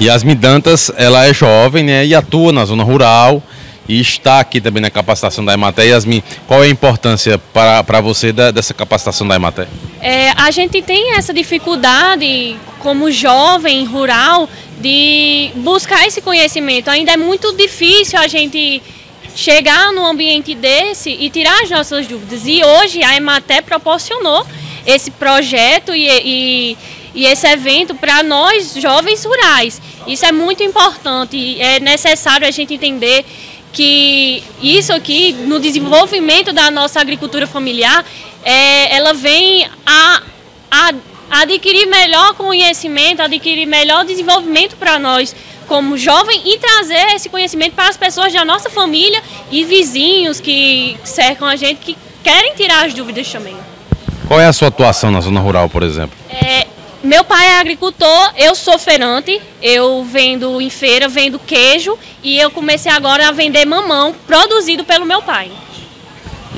Yasmin Dantas, ela é jovem né, e atua na zona rural e está aqui também na capacitação da Ematé. Yasmin, qual é a importância para você da, dessa capacitação da Ematé? É, a gente tem essa dificuldade, como jovem rural, de buscar esse conhecimento. Ainda é muito difícil a gente chegar num ambiente desse e tirar as nossas dúvidas. E hoje a Ematé proporcionou esse projeto e, e e esse evento para nós jovens rurais. Isso é muito importante, é necessário a gente entender que isso aqui, no desenvolvimento da nossa agricultura familiar, é, ela vem a, a adquirir melhor conhecimento, adquirir melhor desenvolvimento para nós como jovem e trazer esse conhecimento para as pessoas da nossa família e vizinhos que cercam a gente, que querem tirar as dúvidas também. Qual é a sua atuação na zona rural, por exemplo? É, meu pai é agricultor, eu sou feirante, eu vendo em feira, vendo queijo e eu comecei agora a vender mamão produzido pelo meu pai.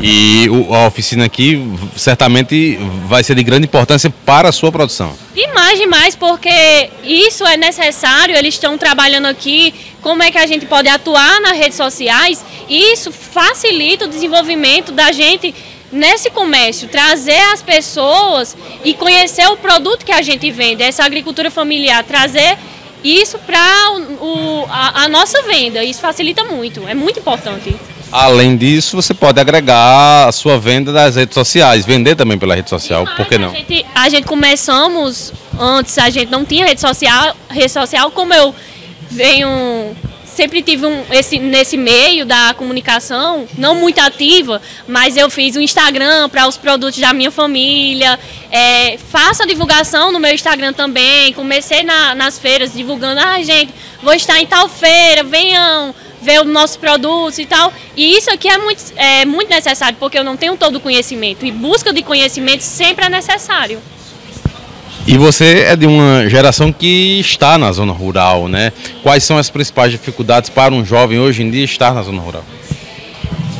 E a oficina aqui certamente vai ser de grande importância para a sua produção. Demais, demais, porque isso é necessário, eles estão trabalhando aqui, como é que a gente pode atuar nas redes sociais, e isso facilita o desenvolvimento da gente nesse comércio, trazer as pessoas e conhecer o produto que a gente vende, essa agricultura familiar, trazer isso para a, a nossa venda. Isso facilita muito, é muito importante. Além disso, você pode agregar a sua venda das redes sociais, vender também pela rede social, por que não? A gente, a gente começamos, antes a gente não tinha rede social, rede social como eu venho sempre tive um, esse, nesse meio da comunicação, não muito ativa, mas eu fiz um Instagram para os produtos da minha família, é, faço a divulgação no meu Instagram também, comecei na, nas feiras divulgando, ah gente, vou estar em tal feira, venham ver os nossos produtos e tal. E isso aqui é muito, é muito necessário, porque eu não tenho todo o conhecimento, e busca de conhecimento sempre é necessário. E você é de uma geração que está na zona rural, né? Quais são as principais dificuldades para um jovem hoje em dia estar na zona rural?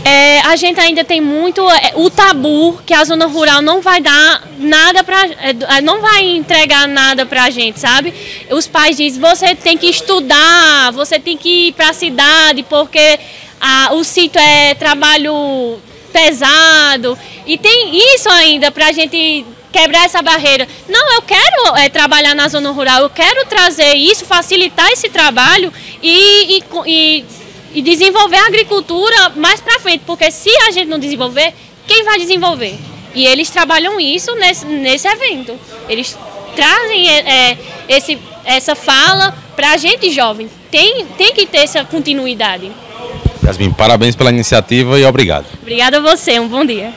É, a gente ainda tem muito é, o tabu que a zona rural não vai dar nada para, é, é, não vai entregar nada para a gente, sabe? Os pais dizem você tem que estudar, você tem que ir para a cidade porque a, o sítio é trabalho pesado e tem isso ainda para a gente quebrar essa barreira. Não, eu quero é, trabalhar na zona rural, eu quero trazer isso, facilitar esse trabalho e, e, e, e desenvolver a agricultura mais para frente, porque se a gente não desenvolver, quem vai desenvolver? E eles trabalham isso nesse, nesse evento. Eles trazem é, esse, essa fala para a gente jovem. Tem, tem que ter essa continuidade. Yasmin, parabéns pela iniciativa e obrigado. Obrigada a você, um bom dia.